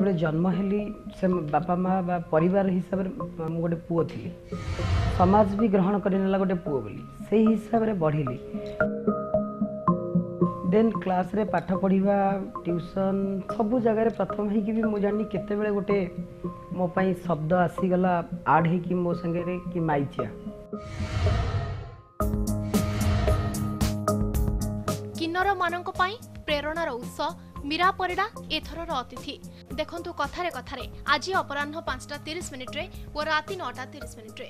ଗୋଟେ ଜନ୍ମ ହେଲି ସେ ବାପା ମା ବା ପରିବାର ହିସାବରେ ମୁଁ ଗୋଟେ ପୁଅ ଥିଲି। ସମାଜ ବି ଗ୍ରହଣ କରିନେଲା ଗୋଟେ ପୁଅ ବୋଲି। ସେଇ ହିସାବରେ ବଢ଼ିଲି। ଦେନ୍ କ୍ଲାସ୍ରେ ପାଠ ପଢ଼ିବା ଟ୍ୟୁସନ୍ ସବୁ ଜାଗାରେ ପ୍ରଥମ ହେଇକି ବି ମୁଁ ଜାଣିନି କେତେବେଳେ ଗୋଟେ ମୋ ପାଇଁ ଶବ୍ଦ ଆସିଗଲା ଆଡ଼୍ ହେଇକି ମୋ ସାଙ୍ଗରେ କି ମାଇଚିଆ। କିନ୍ନରମାନଙ୍କ ପାଇଁ ପ୍ରେରଣାର ଉତ୍ସ ମୀରା ପରିଡ଼ା ଏଥରର ଅତିଥି। ଦେଖନ୍ତୁ କଥାରେ କଥାରେ ଆଜି ଅପରାହ୍ନ ପାଞ୍ଚଟା ତିରିଶ ମିନିଟ୍ରେ ଓ ରାତି ନଅଟା ତିରିଶ ମିନିଟ୍ରେ।